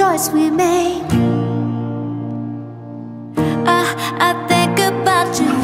choice we made. I, I think about you.